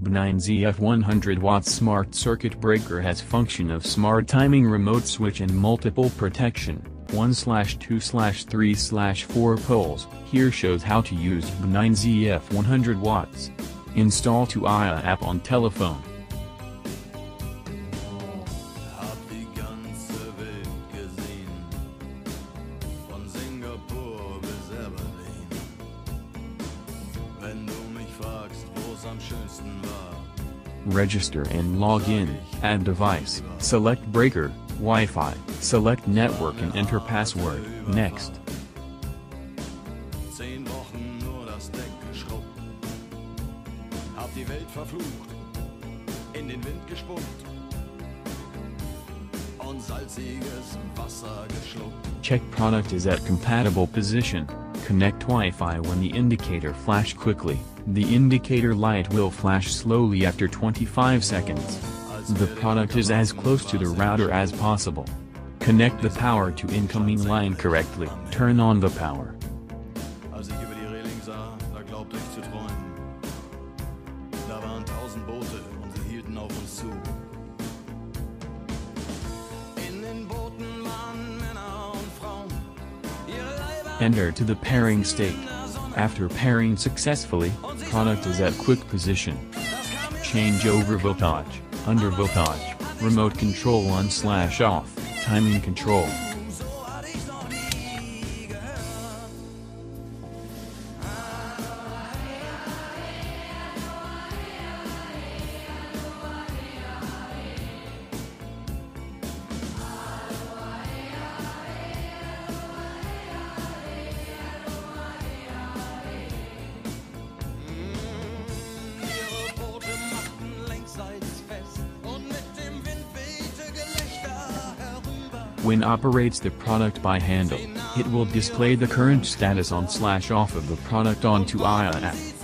B9ZF 100 watts smart circuit breaker has function of smart timing remote switch and multiple protection, 1 2 3 4 poles. Here shows how to use B9ZF 100 watts. Install Tuya app on telephone. Register and log in, add device, select breaker, Wi-Fi, select network and enter password, next. zehn Wochen nur das Deck geschrubbt. Hab die Welt verflucht, in den Wind gespuckt und salziges Wasser geschluckt. Check product is at compatible position, connect Wi-Fi when the indicator flash quickly, the indicator light will flash slowly after 25 seconds. The product is as close to the router as possible. Connect the power to incoming line correctly, turn on the power. Enter to the pairing state. After pairing successfully, product is at quick position. Change over voltage, under voltage, remote control on slash off, timing control. When operates the product by handle, it will display the current status on slash off of the product onto IA app.